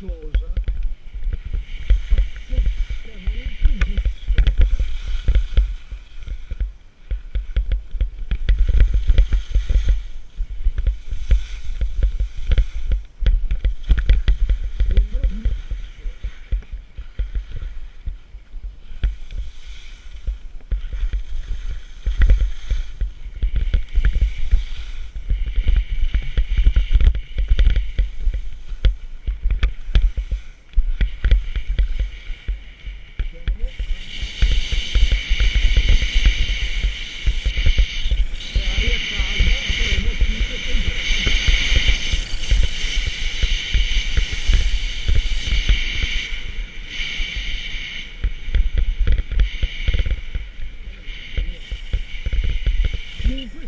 neve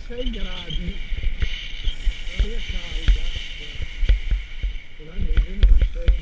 26 gradi l'aria calda con la non c'è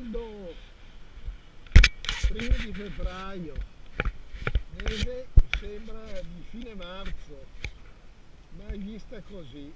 caldo! Primo di febbraio, neve sembra di fine marzo, mai vista così.